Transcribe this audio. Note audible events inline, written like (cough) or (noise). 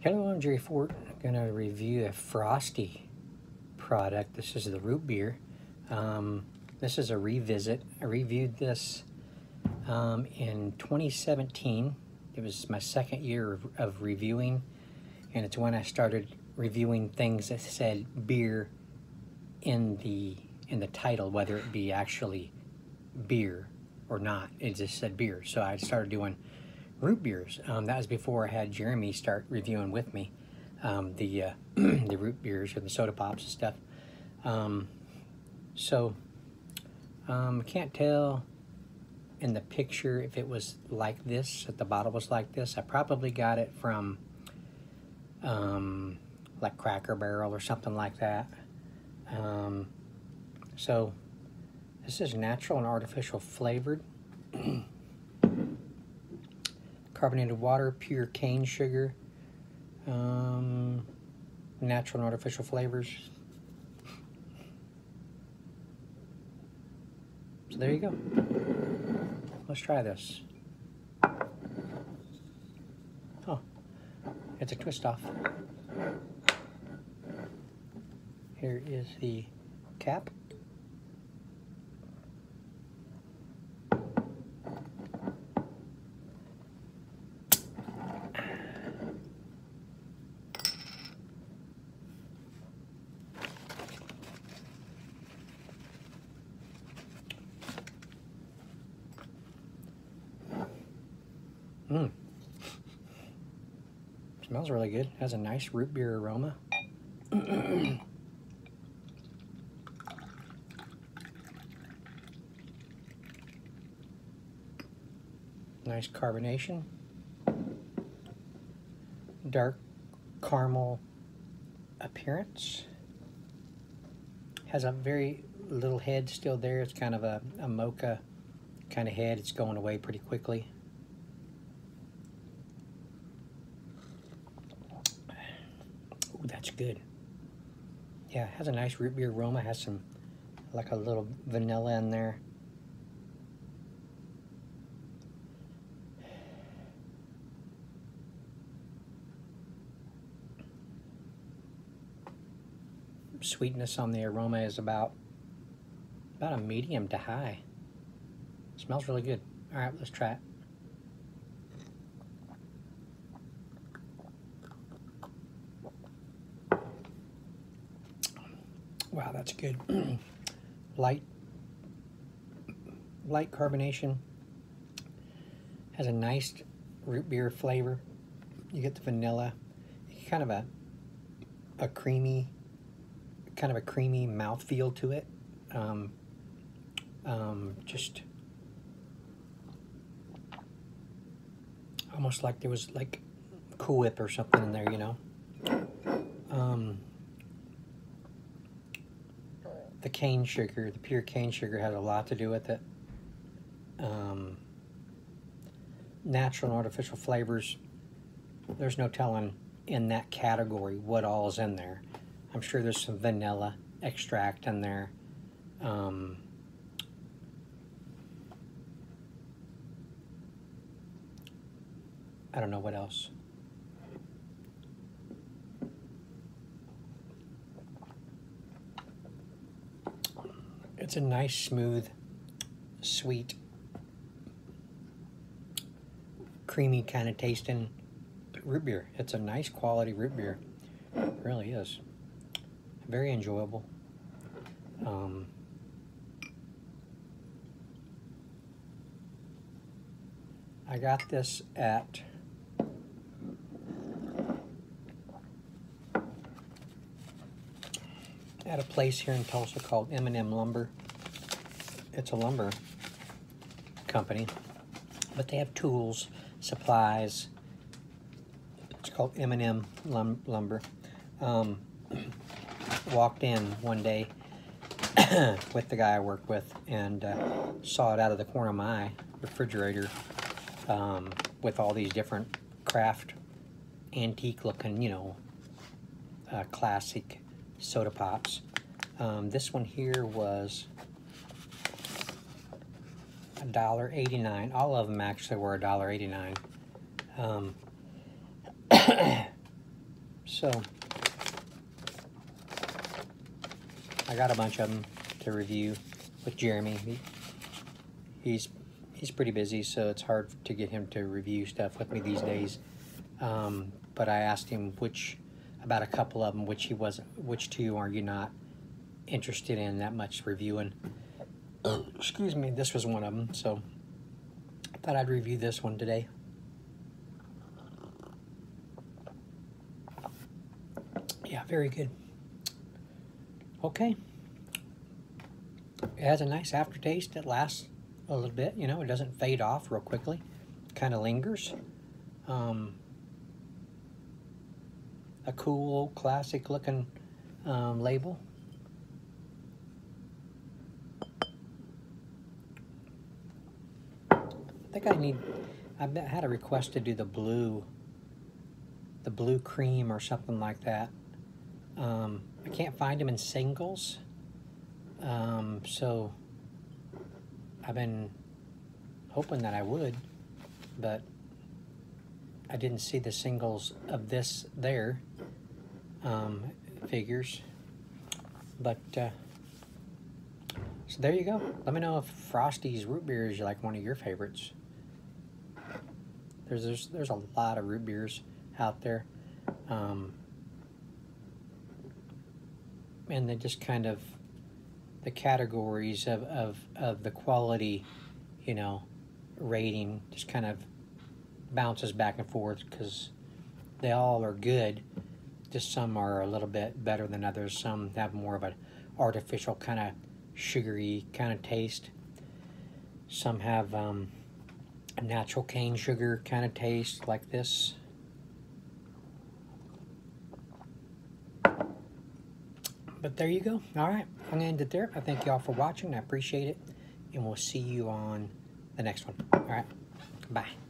Hello, I'm Jerry Fort. I'm going to review a Frostie product. This is the root beer. Um, this is a revisit. I reviewed this um, in 2017. It was my second year of, of, reviewing, and it's when I started reviewing things that said beer in the in the title, whether it be actually beer or not. It just said beer. So I started doing root beers. Um, that was before I had Jeremy start reviewing with me um, the uh, (clears throat) the root beers or the soda pops and stuff. Um, so um, I can't tell in the picture if it was like this, if the bottle was like this. I probably got it from um, like Cracker Barrel or something like that. Um, so this is natural and artificial flavored. (clears throat) carbonated water, pure cane sugar, um, natural and artificial flavors. So there you go. Let's try this. Oh, it's a twist off. Here is the cap. Mmm. Smells really good. Has a nice root beer aroma. (clears throat) nice carbonation. Dark caramel appearance. Has a very little head still there. It's kind of a, a mocha kind of head. It's going away pretty quickly. That's good. Yeah, it has a nice root beer aroma. Has some, like a little vanilla in there. Sweetness on the aroma is about about a medium to high. Smells really good. All right, let's try it. Wow, that's good. (clears throat) light, light carbonation. Has a nice root beer flavor. You get the vanilla. Kind of a a creamy, kind of a creamy mouth feel to it. Um, um, just almost like there was like Cool Whip or something in there, you know. Um, the cane sugar, the pure cane sugar has a lot to do with it. Um, natural and artificial flavors, there's no telling in that category what all is in there. I'm sure there's some vanilla extract in there. Um, I don't know what else. It's a nice, smooth, sweet, creamy kind of tasting root beer. It's a nice quality root beer. It really is. Very enjoyable. Um, I got this at at a place here in Tulsa called M&M Lumber. It's a lumber company, but they have tools, supplies. It's called M&M lum Lumber. Um, (clears throat) walked in one day (clears throat) with the guy I work with and uh, saw it out of the corner of my eye, refrigerator, um, with all these different craft, antique looking, you know, uh, classic soda pops. Um, this one here was $1.89. All of them actually were $1.89. Um, (coughs) So I got a bunch of them to review with Jeremy. He, he's he's pretty busy, so it's hard to get him to review stuff with me these days. Um, but I asked him which about a couple of them, which he wasn't, which two are you not interested in that much reviewing? (clears throat) Excuse me, this was one of them, so I thought I'd review this one today. Yeah, very good. Okay. It has a nice aftertaste. It lasts a little bit, you know, it doesn't fade off real quickly. Kind of lingers. Um, a cool, classic looking um, label. I think I need, I had a request to do the blue, the blue cream or something like that. Um, I can't find them in singles. Um, so I've been hoping that I would, but I didn't see the singles of this there um, figures. But uh, so there you go. Let me know if Frostie's root beer is like one of your favorites. There's there's there's a lot of root beers out there, um, and they just kind of the categories of, of, of the quality, you know, rating just kind of bounces back and forth because they all are good. Just some are a little bit better than others. Some have more of an artificial kind of sugary kind of taste. Some have um, a natural cane sugar kind of taste like this. But there you go. All right, I'm going to end it there. I thank you all for watching. I appreciate it. And we'll see you on the next one. All right, bye.